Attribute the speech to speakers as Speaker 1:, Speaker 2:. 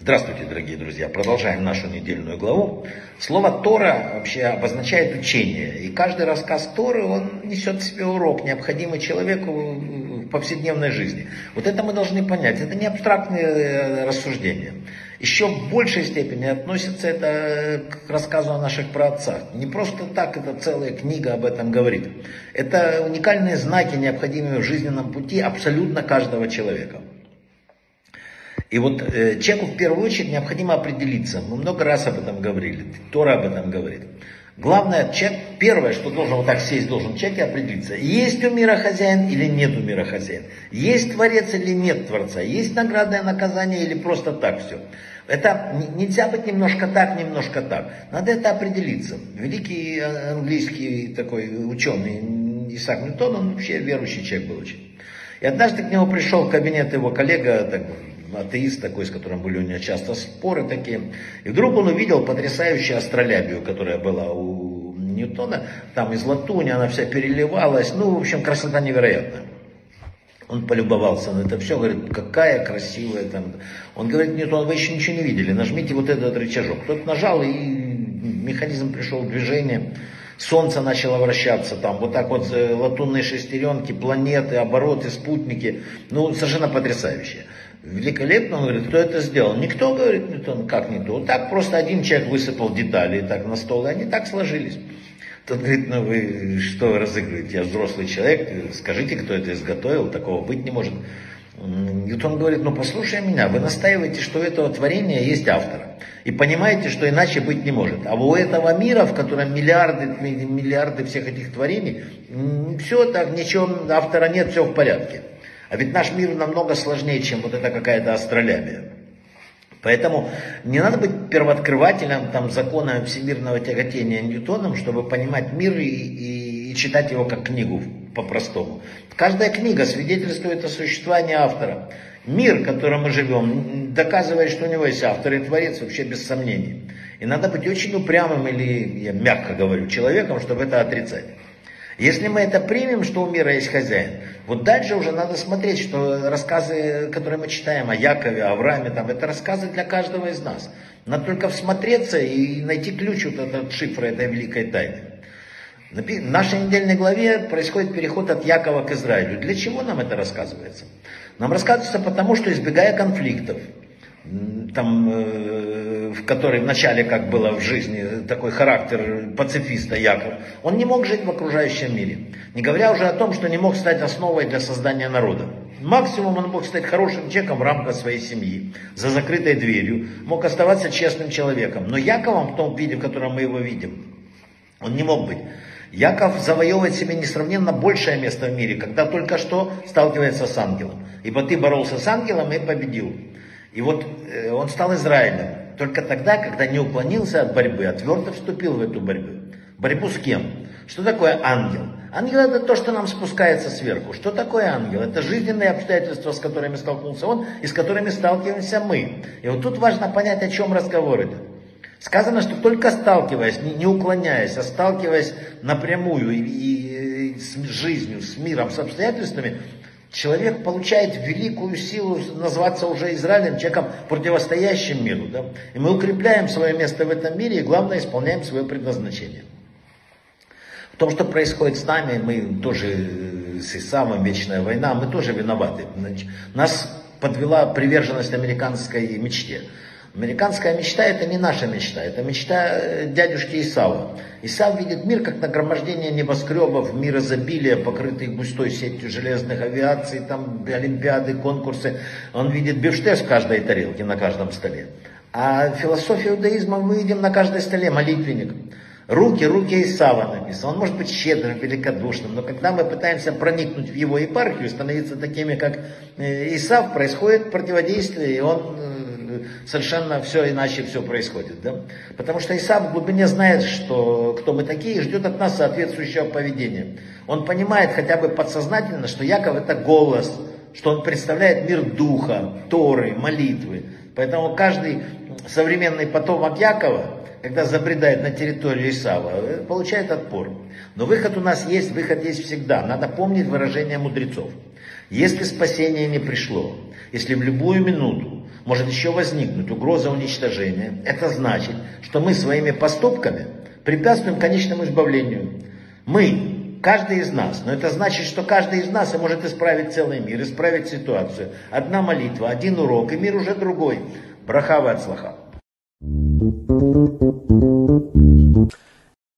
Speaker 1: Здравствуйте, дорогие друзья. Продолжаем нашу недельную главу. Слово Тора вообще обозначает учение. И каждый рассказ Торы, он несет в себе урок, необходимый человеку в повседневной жизни. Вот это мы должны понять. Это не абстрактные э, рассуждения. Еще в большей степени относится это к рассказу о наших праотцах. Не просто так эта целая книга об этом говорит. Это уникальные знаки, необходимые в жизненном пути абсолютно каждого человека. И вот э, человеку в первую очередь необходимо определиться. Мы много раз об этом говорили. Тора об этом говорит. Главное, человек, первое, что должен вот так сесть, должен человек и определиться, есть у мира хозяин или нет у мира хозяин. Есть творец или нет творца. Есть наградное наказание или просто так все. Это нельзя быть немножко так, немножко так. Надо это определиться. Великий э, английский такой ученый Исаак Ньютон, он вообще верующий человек был очень. И однажды к нему пришел в кабинет его коллега, так, атеист такой, с которым были у него часто споры такие. И вдруг он увидел потрясающую астролябию, которая была у Ньютона. Там из латуни она вся переливалась. Ну, в общем, красота невероятная. Он полюбовался на это все, говорит, какая красивая там. Он говорит, нет, вы еще ничего не видели, нажмите вот этот рычажок. Кто-то нажал, и механизм пришел в движение. Солнце начало вращаться, там вот так вот э, латунные шестеренки, планеты, обороты, спутники. Ну, совершенно потрясающие. Великолепно, он говорит, кто это сделал? Никто, говорит, никто, как никто. Вот так просто один человек высыпал детали так на стол, и они так сложились. Тот говорит, ну вы что разыгрываете, я взрослый человек, скажите, кто это изготовил, такого быть не может. Ньютон говорит, ну послушай меня, вы настаиваете, что у этого творения есть автор. И понимаете, что иначе быть не может. А у этого мира, в котором миллиарды, миллиарды всех этих творений, все так, ничего, автора нет, все в порядке. А ведь наш мир намного сложнее, чем вот эта какая-то астролябия. Поэтому не надо быть первооткрывателем там, закона всемирного тяготения Ньютоном, чтобы понимать мир и, и, и читать его как книгу по-простому. Каждая книга свидетельствует о существовании автора. Мир, в котором мы живем, доказывает, что у него есть автор и творец, вообще без сомнений. И надо быть очень упрямым или, я мягко говорю, человеком, чтобы это отрицать. Если мы это примем, что у мира есть хозяин, вот дальше уже надо смотреть, что рассказы, которые мы читаем о Якове, о Аврааме, там, это рассказы для каждого из нас. Надо только всмотреться и найти ключ вот этот шифр этой великой тайны. В нашей недельной главе происходит переход от Якова к Израилю. Для чего нам это рассказывается? Нам рассказывается потому, что избегая конфликтов, там, э, в которой в начале, как было в жизни, такой характер пацифиста Яков, он не мог жить в окружающем мире. Не говоря уже о том, что не мог стать основой для создания народа. Максимум он мог стать хорошим человеком в рамках своей семьи, за закрытой дверью, мог оставаться честным человеком. Но Яковом в том виде, в котором мы его видим, он не мог быть. Яков завоевывает себе несравненно большее место в мире, когда только что сталкивается с ангелом. Ибо ты боролся с ангелом и победил. И вот э, он стал Израилем только тогда, когда не уклонился от борьбы, а твердо вступил в эту борьбу. Борьбу с кем? Что такое ангел? Ангел это то, что нам спускается сверху. Что такое ангел? Это жизненные обстоятельства, с которыми столкнулся он и с которыми сталкиваемся мы. И вот тут важно понять, о чем разговор идет. Сказано, что только сталкиваясь, не, не уклоняясь, а сталкиваясь напрямую и, и, и с жизнью, с миром, с обстоятельствами, человек получает великую силу назваться уже Израилем, человеком, противостоящим миру. Да? И мы укрепляем свое место в этом мире и, главное, исполняем свое предназначение. В том, что происходит с нами, мы тоже э, с Исамом, вечная война, мы тоже виноваты. Нас подвела приверженность американской мечте. Американская мечта это не наша мечта, это мечта э, дядюшки Исава. Исав видит мир как нагромождение небоскребов, мир изобилия, покрытый густой сетью железных авиаций, там олимпиады, конкурсы. Он видит бифштекс в каждой тарелке, на каждом столе. А философию иудаизма мы видим на каждой столе, молитвенник. Руки, руки Исава написано. Он может быть щедрым, великодушным, но когда мы пытаемся проникнуть в его епархию, становиться такими, как э, Исав, происходит противодействие, и он совершенно все иначе все происходит. Да? Потому что Исаак в глубине знает, что, кто мы такие, и ждет от нас соответствующего поведения. Он понимает хотя бы подсознательно, что Яков это голос, что он представляет мир духа, Торы, молитвы. Поэтому каждый современный потомок Якова, когда забредает на территорию Исава, получает отпор. Но выход у нас есть, выход есть всегда. Надо помнить выражение мудрецов. Если спасение не пришло, если в любую минуту может еще возникнуть угроза уничтожения, это значит, что мы своими поступками препятствуем конечному избавлению. Мы, каждый из нас, но это значит, что каждый из нас может исправить целый мир, исправить ситуацию. Одна молитва, один урок, и мир уже другой. Брахава от слаха.